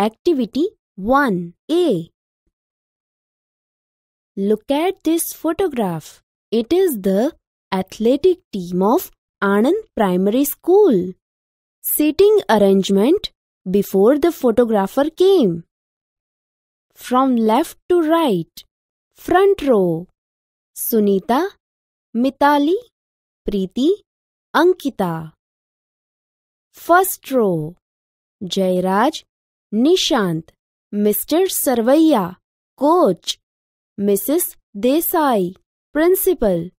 Activity 1A Look at this photograph. It is the athletic team of Anand Primary School. Seating arrangement before the photographer came. From left to right. Front row. Sunita, Mitali, Preeti, Ankita. First row. Jairaj, Nishant, mister Sarvaiya, coach, Mrs Desai, principal,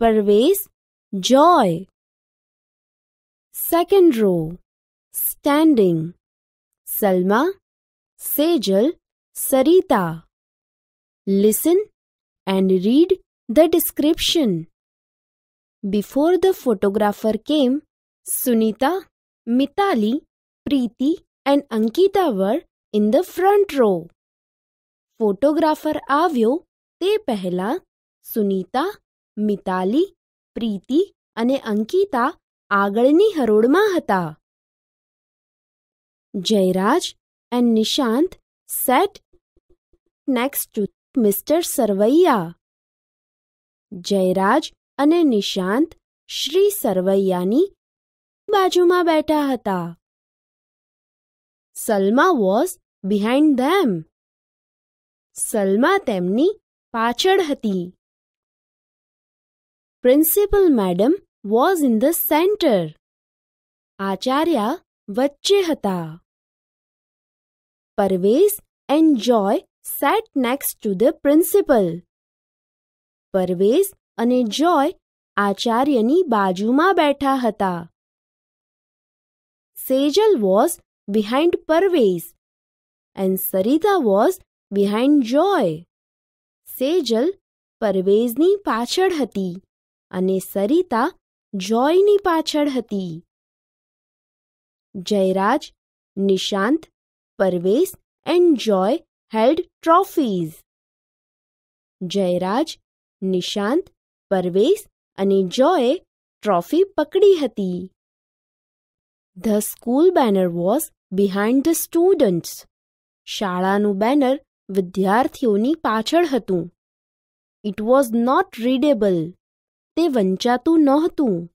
Parvez Joy. Second row, standing, Salma, Sejal, Sarita. Listen and read the description. Before the photographer came, Sunita, Mitali, Preeti and Ankita were in the front row. Photographer આવ્યો તે પહેલાં સુનીતા મિતાલી પ્રીતિ અને અંકિતા આગળની હરોળમાં હતા Jairaj and Nishant sat next to mister Sarvaiya Jairaj અને નિશાંત શ્રી સરવૈયાની બાજુમાં બેઠા હતા સલમા વોઝ બિહાઇન્ડ ધેમ સલમા તેમની પાછળ હતી principal madam was in the centre આચાર્યા વચ્ચે હતા Parvez and Joy set next to the principal Parvez અને જોય આચાર્યની બાજુમાં બેઠા હતા Sejal was behind Parvez and Sarita was behind Joy. Sejal પરવેઝની પાછળ હતી અને સરિતા જોયની પાછળ હતી Jayraj Nishant Parvez and Joy held trophies Jayraj Nishant Parvez અને જોયે ટ્રોફી પકડી હતી the school banner was behind the students શાળાનું બેનર વિદ્યાર્થીઓની પાછળ હતું. ઇટ વોઝ નોટ રીડેબલ તે વંચાતું નહોતું.